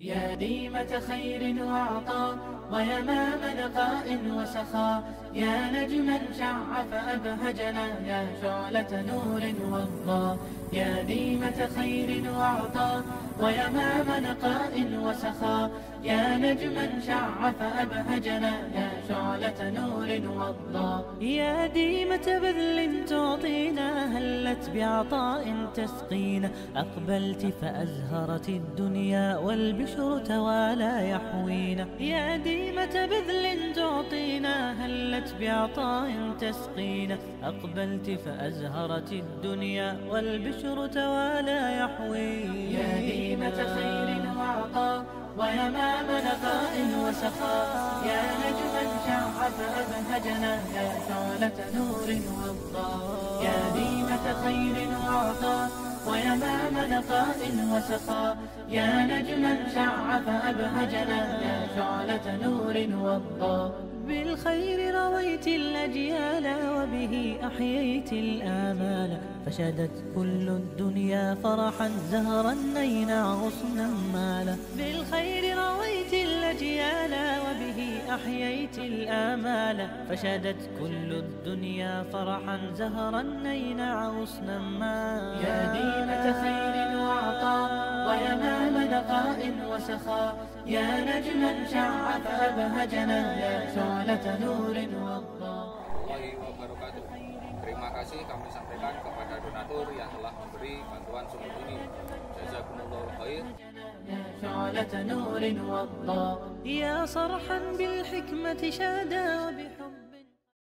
يا ديمة خير وعطاء ويمام نقاء وسخاء. يا نجما شع فأبهجنا يا شعلة نور وضاء يا ديمة خير وعطاء ويمام نقاء وسخاء. يا نجما شع فأبهجنا يا شعلة نور وضاء يا ديمة بذل تعطينا هلت بعطاء تسقينا أقبلت فأزهرت الدنيا والبشر توالى يحوينا يا ديمة بذل تعطينا هلت بعطاء تسقينا أقبلت فأزهرت الدنيا والبشر توالى يحوينا يا ديمة خير وعطاء ويمام نقاء وسخاء يا نجما شع فأبهجنا يا شعلة نور وضاء. ويمام نقاء وسخاء يا نجما شع فأبهجنا يا شعلة نور وضاء بالخير رويت الأجيال وبه أحييت الآمال. فشدت كل الدنيا فرحا زهرا نينا غصنا مالا. بالخير رويت الأجيال وبه أحييت الآمال. فشدت كل الدنيا فرحا زهرا نينا غصنا مالا. نقاء وسخاء يا نجما شع فأبهجنا يا شعلة نور wabarakatuh. Terima kasih kami sampaikan kepada donatur yang telah memberi bantuan sumur ini. Jazakumullah khair. يا شعلة نور وضاء يا صرحا بالحكمة شادا وبحب